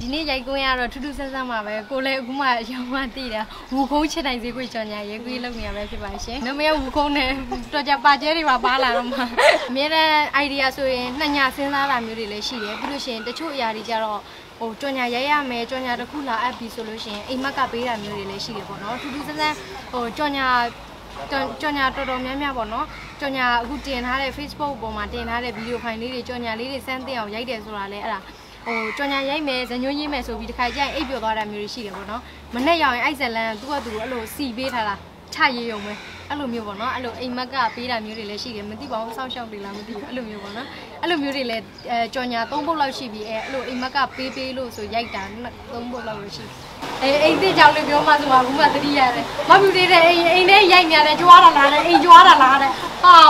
ဒီနေ့ရိုက်ကွင်းကတော့ထူးထူးဆန်းဆန်းပါပဲကိုလည်းအခုမှရောင်းမှသိတာဝူခုံးချစ်နိုင်စေခွေကြော်ညာရဲကွေးလုပ်နေရပဲဖြစ်ပါရှင်နမရဝူခုံးနဲ့တော်ကြပါကျဲတွေပါပါလာတော့မှအများတဲ့ idea ဆိုရင်နှစ်ညစဉ်းစားတာမျိုးတွေလည်းရှိတယ်ပြီးလို့ရှိရင်တချို့အရာတွေကြတော့ဟိုကြော်ညာရဲရမယ်ကြော်ညာတစ်ခုလာအပ်ပြီဆိုလို့ရှိရင်အိမ်မက်ကပေးတာမျိုးတွေလည်းရှိတယ်ပေါ့နော်ထူးထူးဆန်းဆန်းဟိုကြော်ညာကြော်ညာတော်တော်များများပေါ့နော်ကြော်ညာအခုတင်ထားတဲ့ Facebook ပေါ်မှာတင်ထားတဲ့ဗီဒီယိုဖိုင်လေးတွေကြော်ညာလေးတွေစမ်းသင့်အောင်ရိုက်တယ်ဆိုတာလည်းအဲ့ဒါ ဟိုကြော်ညာရိုက်မယ်ဇညွှန်းရေးမယ်ဆိုပြီးတခါကျရင်အိပ်ပျော်သွားတာမျိုးတွေရှိတယ်ပေါ့နော်မနဲ့ရောက်ရင်အိုက်ဇလန်သူ့ကသူအဲ့လိုစီပေးထားတာချရေးရုံပဲအဲ့လိုမျိုးပေါ့နော်အဲ့လိုအိမ်မက်ကပေးတာမျိုးတွေလည်းရှိတယ်မသိပါဘူးစောင့်ရှောက်တွေလားမသိဘူးအဲ့လိုမျိုးပေါ့နော်အဲ့လိုမျိုးတွေလည်းအဲကြော်ညာ၃ပုတ်လောက်ရှိပြီးအဲအဲ့လိုအိမ်မက်ကပေးပေးလို့ဆိုရိုက်တာ၃ပုတ်လောက်လို့ရှိအဲအိမ်သိကြောင်လေးပြောမှဆိုမှဘူးမှသတိရတယ်မပြူသေးတဲ့အိမ်အိမ်ထဲရိုက်နေတယ်ကြွားတာလားတဲ့အိမ်ကြွားတာလားတဲ့ဟာ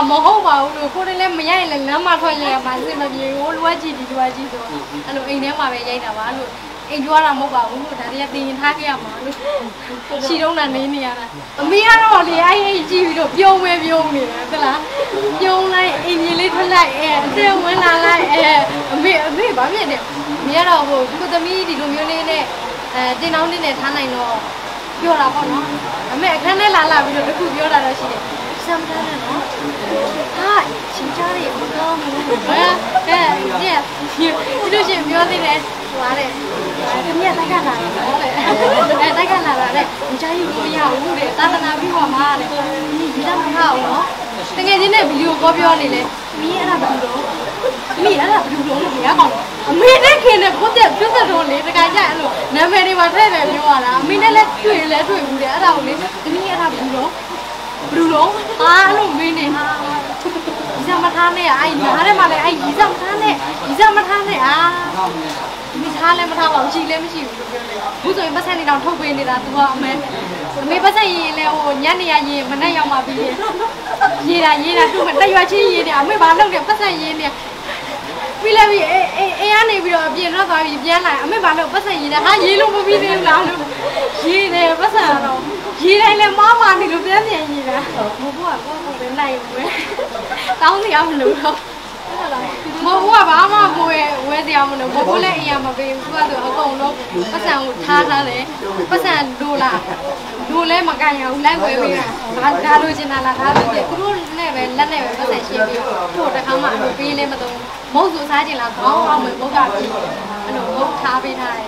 မဟုတ်ပါဘူးလို့ကိုယ်တည်းလည်းမရိုက်လည်းလမ်းမထွက်ရရမှာစိတ်မပြေဘူးလိုအပ်ကြည့်ဒီလိုအပ်ကြည့်ဆိုအဲ့လိုအိမ်ထဲမှာပဲရိုက်တာပါလို့အိမ်ကြွားတာမဟုတ်ပါဘူးလို့ဒါတွေကတင်ထားခဲ့ရမှာလို့ခြိတုံးတာနေနေရတာအမေကတော့လေအဲ့အိမ်ကြည့်ပြီးတော့ပြုံးပဲပြုံးနေတယ်သလားပြုံးလိုက်အိမ်ကြီးလေးထွက်လိုက်အဲအသက်ဝင်လာလိုက်အဲအမေအမေဘာဖြစ်နေအမေကတော့ဟိုကိုသမီးဒီလိုမျိုးလေးနဲ့အဲတင်တောင်းတင်နေထားနိုင်တော့ပြောတာပေါ့နော်အမေအခန်းထဲလာလာပြီးတော့တခုပြောတာတော့ရှိတယ် စမ်းထားတယ်နော်ဟာချင်းချားရီမကောင်းဘူးဘယ်အဲညက်ဒီလိုရှင်ပြောသေးတယ်ဟိုအားတဲ့ဒီမြက်တိုက်ကလာတယ်ဟောတဲ့အဲတိုက်ကလာတာတဲ့မချားရီကိုမရဘူးတဲ့သာသနာပြုပါမှာတဲ့ဒီတော့မဟုတ်ဘူးနော်တကယ်ချင်းနဲ့ဗီဒီယိုကောပြောနေလေမင်းအဲ့ဒါဘာလို့မင်းအဲ့ဒါဘာလို့လို့မရပါဘူးအမေနဲ့ခင်နဲ့ဘုတ်တဲ့ပြဿနာလေတခါကျအဲ့လိုနာမည်တွေပါထည့်တယ်ပြောရတာအမေနဲ့လည်းတွေ့လဲတွေ့ဘူးတဲ့အဲ့ဒါကိုလေဒီနေ့အဲ့ဒါဘာလို့ ဘလူလုံးဟာအဲ့လိုမင်းနေဟာဒီစမထားနဲ့အဲ့နားထဲမှာလည်းအဲ့ဒီစမထားနဲ့ဒီစမထားနဲ့အာဒီထားလည်းမထားပါဘူးရှိလည်းမရှိဘူးလို့ပြောတယ်ဘူးဆိုရင်ပတ်စံနေတော့ထုတ်ပေးနေတာသူကအမေအမေပတ်စံရင်လည်းဟိုညနေရရင်မနဲ့ရောက်မှပြီးရေးတာရေးတာသူ့မတက်ရွချင်းရေးတယ်အမေဘာလုပ်တယ်ပတ်စံရေးနေပြီးလည်းပြီးအေးအေးအေးကနေပြီးတော့ပြင်တော့သွားပြီးပြန်လာအမေဘာလို့ပတ်စံရေးတယ်ဟာရေးလို့မပြီးသေးဘူးလားလို့ရေးတယ်ပတ်စံတော့ ရေးတိုင်းလည်းမမနေလို့ပြန်ပြန်ရေးတာဘိုးဘွားကောကိုပဲနိုင်ဘူးတောင်းစရာမလိုတော့မဟုတ်ဘူးကဘာမှမဝဲဝဲစရာမလိုဘူးဘိုးလည်းအရင်မပေးဘူးသူကသူအကုန်လုံးပတ်စံကိုထားထားတယ်ပတ်စံဒိုလာဒိုလဲမကန်ရဘူးလိုက်ဝဲပေးတာဒါဒါလိုချင်တာလားဒါလိုချင်သူတို့နဲ့ပဲလက်နဲ့ပဲပတ်စံရှင်းပြီးတော့တခါမှအလိုပေးလဲမသုံးမဟုတ်ဆိုစားချင်လားခေါင်းအောင်မဟုတ်ကပြီအဲ့လိုမဟုတ်ထားပေးထားတယ်